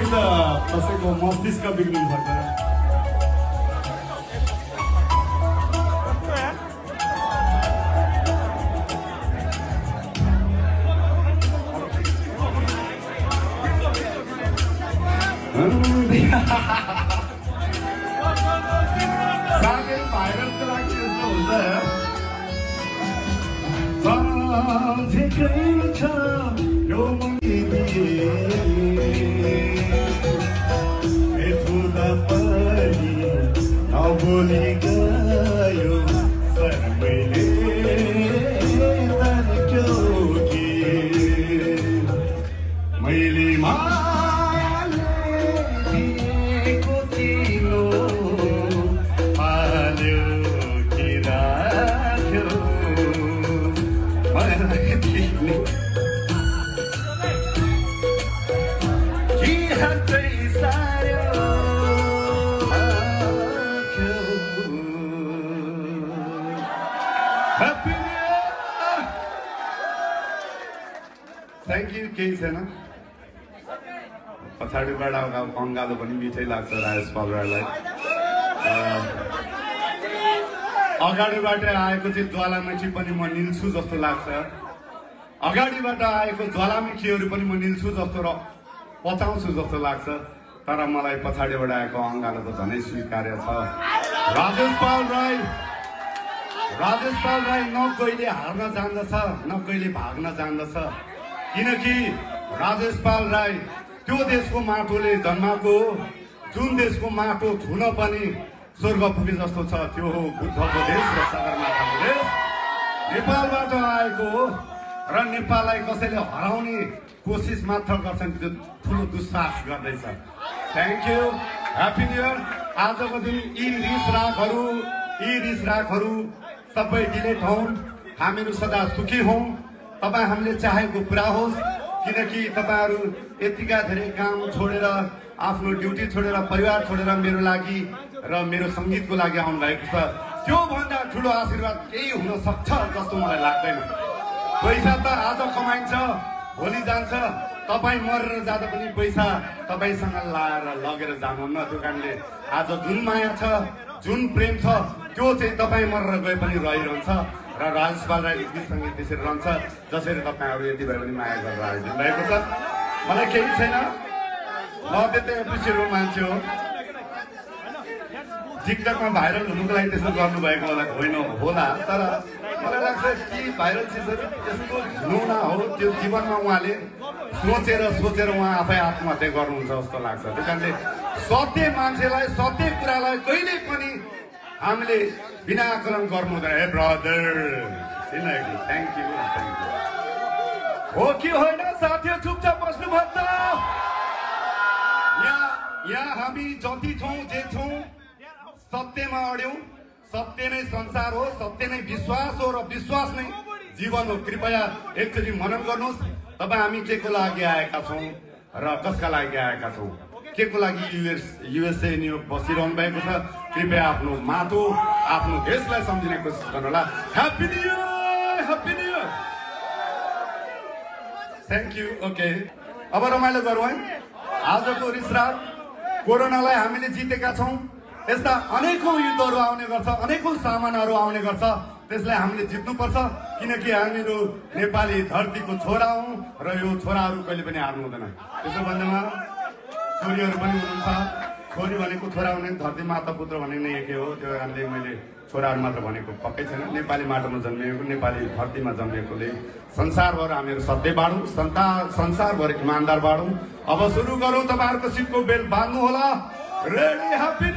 कसैको मस्तिष्क बिग्रिनु पर्छ साथै भाइरलको लागि थ्याङ्क यू केही छैन पछाडिबाट पनि मिठै लाग्छ राजेश पौरालाई अगाडिबाट आएको चाहिँ ज्वालामुखी पनि म निल्छु जस्तो लाग्छ। अगाडिबाट आएको ज्वालामुखीहरू पनि म निल्छु जस्तो र पचाउँछु जस्तो लाग्छ तर मलाई पछाडिबाट आएको अङ्गालो त झनै स्वीकार्य छ। राजेश पाल राई राजेश पाल राई न कहिले हार्न जान्दछ न कहिले भाग्न जान्दछ। किनकि राजेश पाल राई त्यो देशको माटोले जन्माएको हो जुन देशको माटो छुन पनि स्वर्ग पुगे जस्तो छ त्यो हो बुद्धको देश र सगरमाथाको देश। नेपालबाट आएको हो र नेपाललाई कसैले हराउने कोसिस मात्र गर्छन् त्यो ठुलो दुस्साहस गर्दैछ। Thank you happy new year आजको दिन यी रिस रागहरू यी रिस रागहरू सबै डिलेट हुन् हामीहरू सदा सुखी हौँ। तपाईँ हामीले चाहेको पुरा होस् किनकि तपाईँहरू यतिका धेरै काम छोडेर आफ्नो ड्युटी छोडेर परिवार छोडेर मेरो लागि र मेरो सङ्गीतको लागि आउनु भएको छ। त्योभन्दा ठुलो आशीर्वाद केही हुन सक्छ जस्तो मलाई लाग्दैन। पैसा त आज कमाइन्छ भोलि जान्छ तपाईँ मरेर जाँदा पनि पैसा तपाईँसँग लाएर लगेर जानुहुन्न। त्यो कारणले आज जुन माया छ जुन प्रेम छ त्यो चाहिँ तपाईँ मरेर गए पनि रहिरहन्छ र राजेश पाल राई गीत सङ्गीत त्यसरी रहन्छ जसरी तपाईँहरू यति भए पनि माया गरेर आइदिनु भएको छ। मलाई केही छैन। म त्यतै एप्रिसिएट मान्छे हो। टिकटकमा भाइरल हुनुको लागि त्यस्तो गर्नुभएको होला होइन होला। तर कि भाइरल चिजहरू त्यस्तो हुनु हो त्यो जीवनमा उहाँले सोचेर सोचेर उहाँ आफै आत्महत्या गर्नुहुन्छ जस्तो लाग्छ। त्यही कारणले सत्य मान्छेलाई सत्य कुरालाई कहिले पनि हामीले बिना आकलन गर्नु हुँदैन। हे brother thank you thank you हो कि होइन? साथीहरू चुपचाप बस्नुभयो त। यहाँ यहाँ हामी जति छौँ जे छौँ सत्यमा अड्यौँ। सत्य नै संसार हो सत्य नै विश्वास हो र विश्वास नै जीवन हो कृपया एकचोटि मनन गर्नुहोस्। तपाईँ हामी के को लागि आएका छौँ र कसका लागि आएका छौँ? के को लागि युएस युएसए न्युयोर्क बसिरहनु भएको छ? कृपया आफ्नो माटो आफ्नो देशलाई सम्झिने कोसिस गर्नुहोला। Happy new year happy new year thank you okay अब रमाइलो गरौँ है। आजको रिसरात कोरोनालाई हामीले जितेका छौँ। यस्ता अनेकौँ युद्धहरू आउने गर्छ अनेकौँ सामानहरू आउने गर्छ। त्यसलाई हामीले जित्नुपर्छ किनकि हामीहरू नेपाली धरतीको छोरा हौँ र यो छोराहरू कहिले पनि हार्नु हुँदैन। त्यसो भन्दामा छोरीहरू पनि हुनुहुन्छ। छोरी भनेको छोरा भने धरती माता पुत्र भनेको नै एकै हो। त्यो कारणले मैले छोराहरू मात्र भनेको पक्कै छैन। नेपाली माटोमा जन्मिएको नेपाली धरतीमा जन्मिएकोले संसारभर हामीहरू सत्य बाँडौँ संसार संसारभर इमान्दार बाँडौँ। अब सुरु गरौँ तपाईँहरूको सिटको बेल बाँध्नु होला रेडी ह्याप्पी